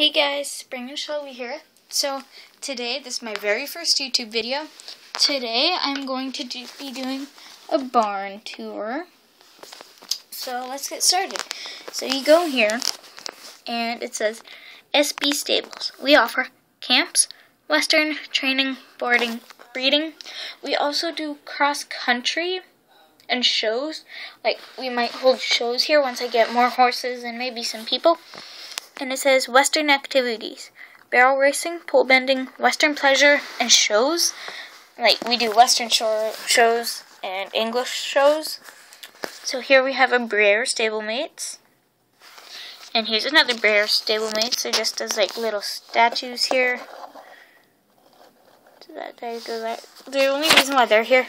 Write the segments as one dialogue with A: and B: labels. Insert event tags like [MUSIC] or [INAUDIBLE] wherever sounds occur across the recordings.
A: Hey guys, Spring and Shelby here. So today, this is my very first YouTube video. Today I'm going to do, be doing a barn tour. So let's get started. So you go here and it says SB Stables. We offer camps, western training, boarding, breeding. We also do cross country and shows. Like we might hold shows here once I get more horses and maybe some people and it says Western activities barrel racing, pole bending, Western pleasure, and shows. Like we do Western show, shows and English shows. So here we have a Breyer stablemates. And here's another Breyer stablemates. They're just as like little statues here. So that they go that. The only reason why they're here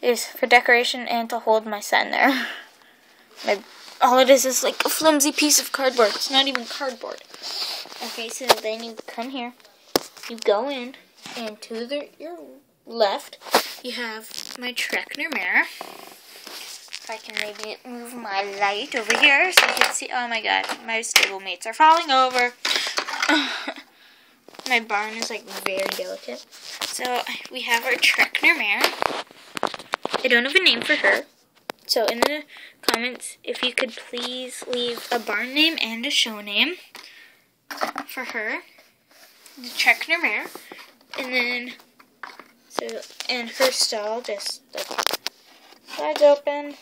A: is for decoration and to hold my son there. [LAUGHS] My all it is is like a flimsy piece of cardboard. It's not even cardboard. Okay, so then you come here, you go in, and to the your left, you have my Trakehner mare. If I can maybe move my light over here so you can see. Oh my god, my stablemates are falling over. [LAUGHS] my barn is like very delicate. So we have our Trakehner mare. I don't have a name for her. So in the comments, if you could please leave a barn name and a show name for her, the Trakehner mare, and then so and her stall just like slides open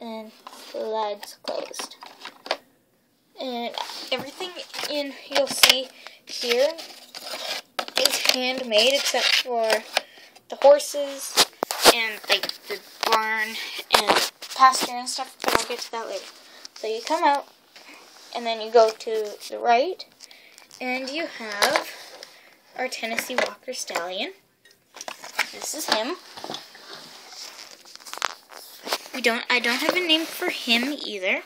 A: and slides closed. And everything in you'll see here is handmade except for the horses and like the barn and pasture and stuff, but I'll get to that later. So you come out, and then you go to the right, and you have our Tennessee Walker Stallion. This is him. We don't. I don't have a name for him either.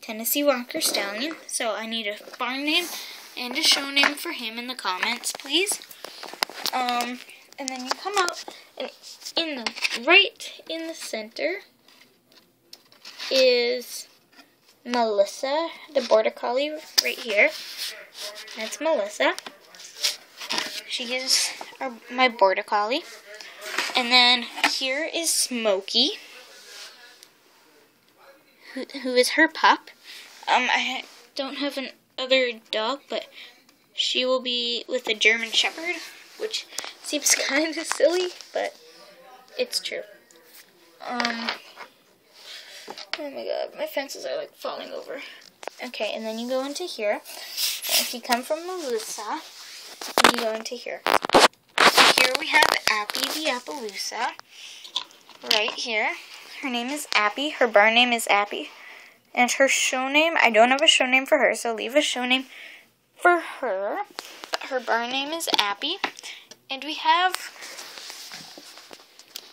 A: Tennessee Walker Stallion. So I need a barn name and a show name for him in the comments, please. Um, and then you come out, and in the right in the center is Melissa, the border collie, right here. That's Melissa. She is our, my border collie. And then here is Smokey, who, who is her pup. Um, I don't have an other dog, but she will be with a German Shepherd, which seems [LAUGHS] kind of silly, but it's true. Um, oh my god, my fences are like falling over. Okay, and then you go into here. If you come from Melissa, you go into here. Here we have Appy the Appaloosa. Right here. Her name is Appy. Her barn name is Appy. And her show name, I don't have a show name for her, so leave a show name for her. Her barn name is Appy. And we have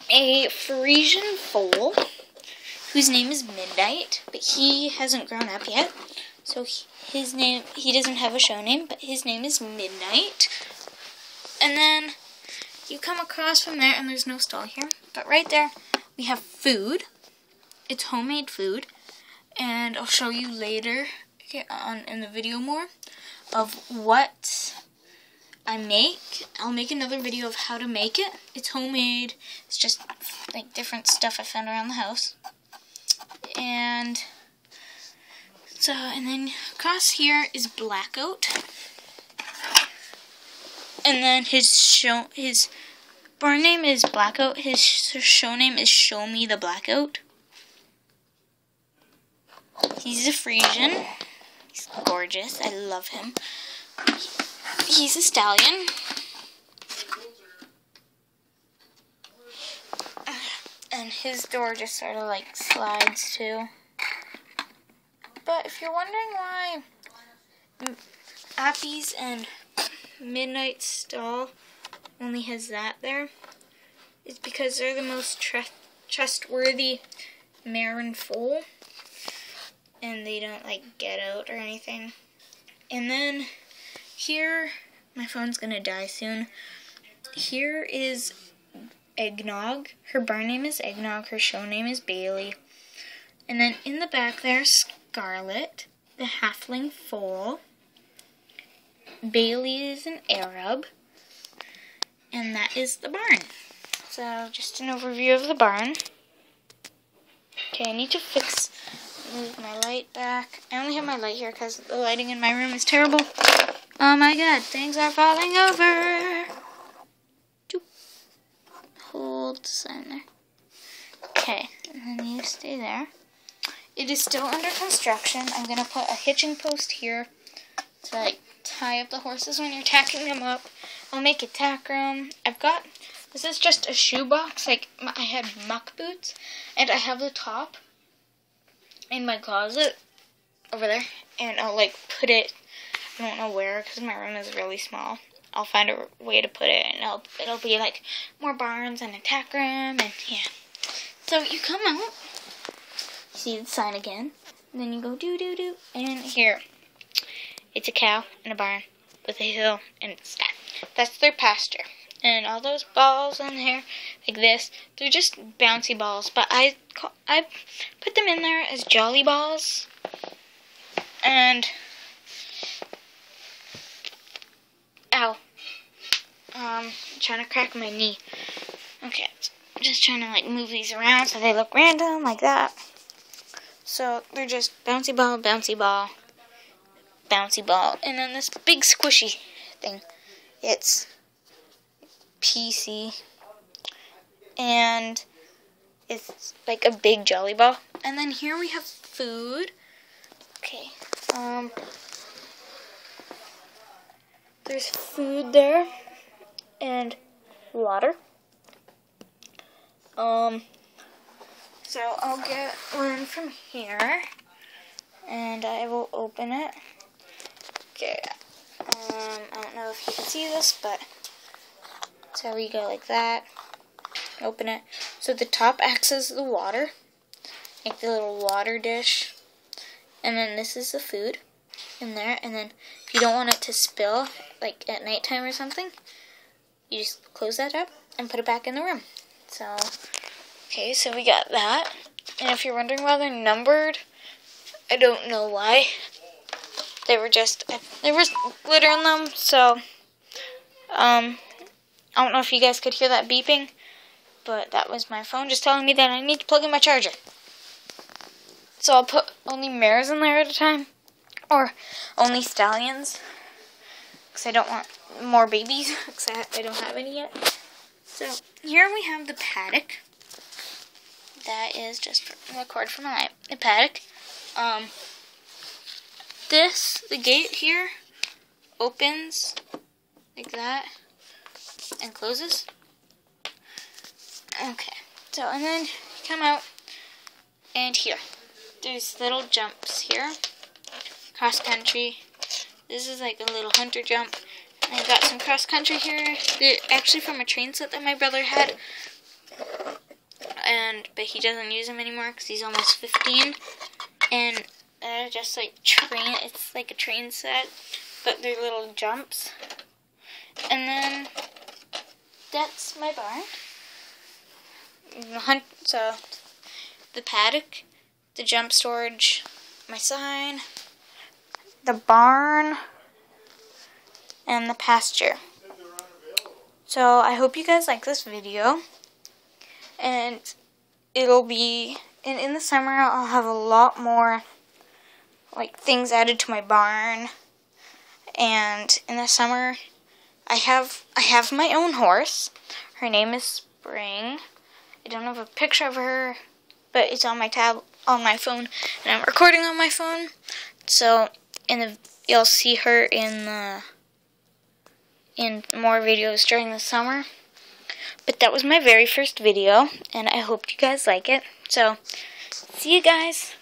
A: a Friesian foal whose name is Midnight, but he hasn't grown up yet. So his name, he doesn't have a show name, but his name is Midnight. And then you come across from there, and there's no stall here, but right there we have food. It's homemade food, and I'll show you later on in the video more of what I make. I'll make another video of how to make it. It's homemade. It's just like different stuff I found around the house. And so, and then across here is Blackout. And then his show, his barn name is Blackout. His show name is Show Me the Blackout. He's a Friesian. He's gorgeous. I love him he's a stallion. And his door just sort of like slides too. But if you're wondering why Appy's and Midnight Stall only has that there, it's because they're the most tr trustworthy mare and foal. And they don't like get out or anything. And then here, my phone's gonna die soon. Here is Eggnog. Her barn name is Eggnog. Her show name is Bailey. And then in the back there, Scarlet. the Haflinger foal. Bailey is an Arab. And that is the barn. So just an overview of the barn. Okay, I need to fix, move my light back. I only have my light here because the lighting in my room is terrible. Oh my god, things are falling over. Hold sign there. Okay, and then you stay there. It is still under construction. I'm going to put a hitching post here to like tie up the horses when you're tacking them up. I'll make a tack room. I've got, this is just a shoe box. Like, I had muck boots, and I have the top in my closet over there. And I'll like put it, I don't know where, because my room is really small. I'll find a way to put it, and it'll, it'll be like more barns and a tack room, and yeah. So you come out, see the sign again, and then you go do do do, and here, it's a cow in a barn with a hill, and it's that. That's their pasture. And all those balls in there, like this, they're just bouncy balls. But I, I put them in there as jolly balls. And, ow, um, trying to crack my knee. Okay, just trying to like move these around so they look random like that. So they're just bouncy ball, bouncy ball, bouncy ball, and then this big squishy thing. It's PC, and it's like a big jelly ball. And then here we have food. Okay, um, there's food there and water. Um, so I'll get one from here, and I will open it. Okay, um, I don't know if you can see this, but so we go like that. Open it. So the top acts as the water, like the little water dish, and then this is the food in there. And then if you don't want it to spill, like at nighttime or something, you just close that up and put it back in the room. So, okay, so we got that. And if you're wondering why they're numbered, I don't know why. They were just, there was glitter in them, so, um, I don't know if you guys could hear that beeping, but that was my phone just telling me that I need to plug in my charger. So I'll put only mares in there at a time, or only stallions, because I don't want more babies, [LAUGHS] because I, don't have any yet. So here we have the paddock. That is just a cord for my. The paddock. Um, this, the gate here, opens like that and closes. Okay, so and then come out and here. There's little jumps here. Cross country. This is like a little hunter jump. I got some cross country here. They're actually from a train set that my brother had. And but he doesn't use them anymore because he's almost 15. And they're just like train. It's like a train set, but they're little jumps. And then that's my barn. Hunt. So the paddock, the jump storage, my sign, the barn and the pasture. So I hope you guys like this video. And it'll be, in, in the summer I'll have a lot more like things added to my barn. And in the summer I have I have my own horse. Her name is Spring. I don't have a picture of her, but it's on my tab on my phone and I'm recording on my phone. So in the you'll see her in the in more videos during the summer. But that was my very first video, and I hope you guys like it. So, see you guys.